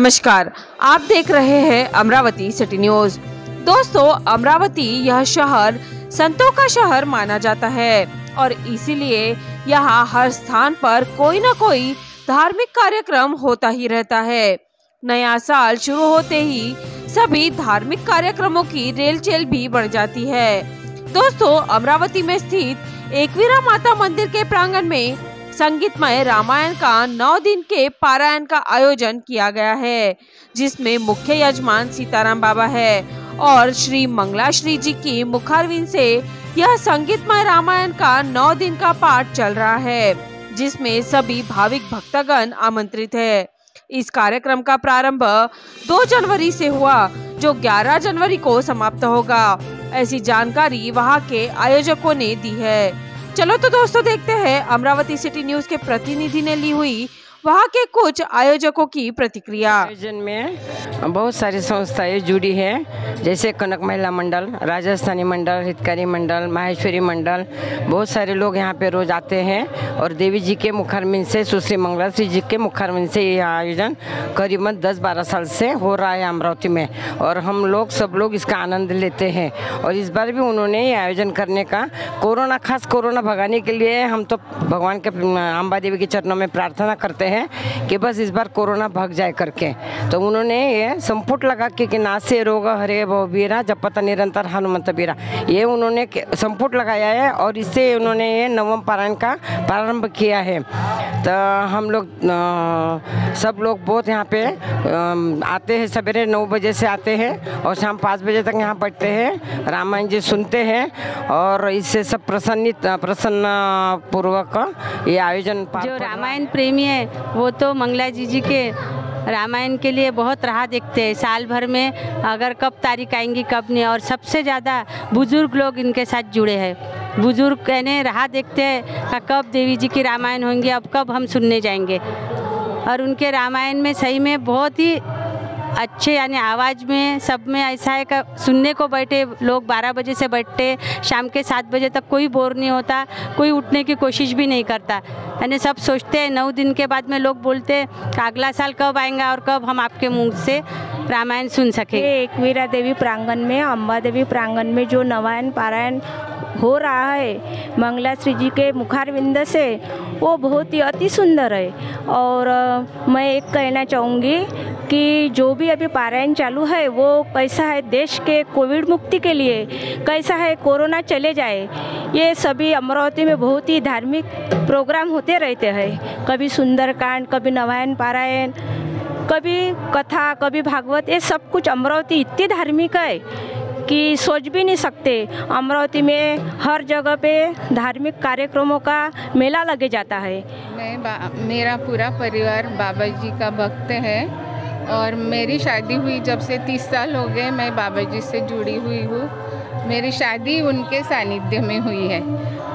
नमस्कार, आप देख रहे हैं अमरावती सिटी न्यूज़। दोस्तों, अमरावती यह शहर संतों का शहर माना जाता है और इसीलिए यहाँ हर स्थान पर कोई न कोई धार्मिक कार्यक्रम होता ही रहता है। नया साल शुरू होते ही सभी धार्मिक कार्यक्रमों की रेलचेल भी बढ़ जाती है। दोस्तों, अमरावती में स्थित एकवीरा माता मंदिर के प्रांगण में संगीतमय रामायण का नौ दिन के पारायण का आयोजन किया गया है, जिसमें मुख्य यजमान सीताराम बाबा है और श्री मंगला श्री जी की मुखारविंद से यह संगीतमय रामायण का नौ दिन का पाठ चल रहा है, जिसमें सभी भाविक भक्तगण आमंत्रित है। इस कार्यक्रम का प्रारंभ 2 जनवरी से हुआ, जो 11 जनवरी को समाप्त होगा। ऐसी जानकारी वहाँ के आयोजकों ने दी है। चलो तो दोस्तों देखते हैं अमरावती सिटी न्यूज़ के प्रतिनिधि ने ली हुई वहाँ के कुछ आयोजकों की प्रतिक्रिया। आयोजन में बहुत सारी संस्थाएँ जुड़ी है, जैसे कनक महिला मंडल, राजस्थानी मंडल, हितकारी मंडल, माहेश्वरी मंडल, बहुत सारे लोग यहाँ पे रोज आते हैं और देवी जी के मुखारमिन से, सुश्री मंगला श्री जी के मुखारमिन से यह आयोजन करीबन 10-12 साल से हो रहा है अमरावती में और हम लोग, सब लोग इसका आनंद लेते हैं और इस बार भी उन्होंने ये आयोजन करने का कोरोना, खास कोरोना भगाने के लिए हम तो भगवान के, अम्बा देवी के चरणों में प्रार्थना करते हैं कि बस इस बार कोरोना भाग जाए करके। तो उन्होंने ये संपुट लगा के कि नासे रोग हरे बीरा जपत निरंतर हनुमंत बीरा। ये उन्होंने संपुट लगाया है और इससे उन्होंने ये नवम पारायण का प्रारंभ किया है। तो हम लोग सब लोग बहुत यहाँ पे आते हैं सवेरे नौ बजे से आते हैं और शाम पाँच बजे तक यहाँ बैठते हैं रामायण जी सुनते हैं और इससे सब प्रसन्नित प्रसन्न पूर्वक ये आयोजन जो रामायण प्रेमी है वो तो मंगला जी जी के रामायण के लिए बहुत राह देखते हैं। साल भर में अगर कब तारीख आएँगी, कब नहीं, और सबसे ज़्यादा बुज़ुर्ग लोग इनके साथ जुड़े हैं। बुज़ुर्ग कहने राह देखते हैं कब देवी जी की रामायण होंगे, अब कब हम सुनने जाएँगे। और उनके रामायण में सही में बहुत ही अच्छे, यानी आवाज़ में, सब में ऐसा है कि सुनने को बैठे लोग 12 बजे से बैठते, शाम के सात बजे तक कोई बोर नहीं होता, कोई उठने की कोशिश भी नहीं करता। यानी सब सोचते हैं, नौ दिन के बाद में लोग बोलते हैं, अगला साल कब आएगा और कब हम आपके मुँह से रामायण सुन सकें। एकवीरा देवी प्रांगण में अम्बा देवी प्रांगण में जो नवायन पारायण हो रहा है, मंगला श्री जी के मुखारविंद से, वो बहुत ही अति सुंदर है। और मैं एक कहना चाहूँगी कि जो भी अभी पारायण चालू है, वो कैसा है देश के कोविड मुक्ति के लिए? कैसा है कोरोना चले जाए? ये सभी अमरावती में बहुत ही धार्मिक प्रोग्राम होते रहते हैं। कभी सुंदरकांड, कभी नवायन पारायण, कभी कथा, कभी भागवत, ये सब कुछ अमरावती इतनी धार्मिक है कि सोच भी नहीं सकते। अमरावती में हर जगह पे धार्मिक कार्यक्रमों का मेला लगे जाता है। मैं मेरा पूरा परिवार बाबा जी का भक्त है। और मेरी शादी हुई जब से तीस साल हो गए, मैं बाबा जी से जुड़ी हुई हूँ। मेरी शादी उनके सानिध्य में हुई है।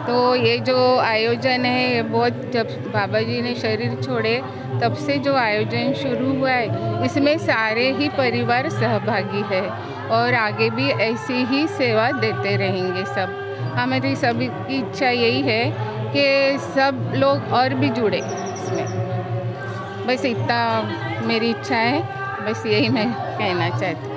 तो ये जो आयोजन है, ये बहुत जब बाबा जी ने शरीर छोड़े, तब से जो आयोजन शुरू हुआ है, इसमें सारे ही परिवार सहभागी है और आगे भी ऐसी ही सेवा देते रहेंगे सब। हमारी सभी की इच्छा यही है कि सब लोग और भी जुड़े इसमें। बस इतना। मेरी इच्छा है बस यही मैं कहना चाहती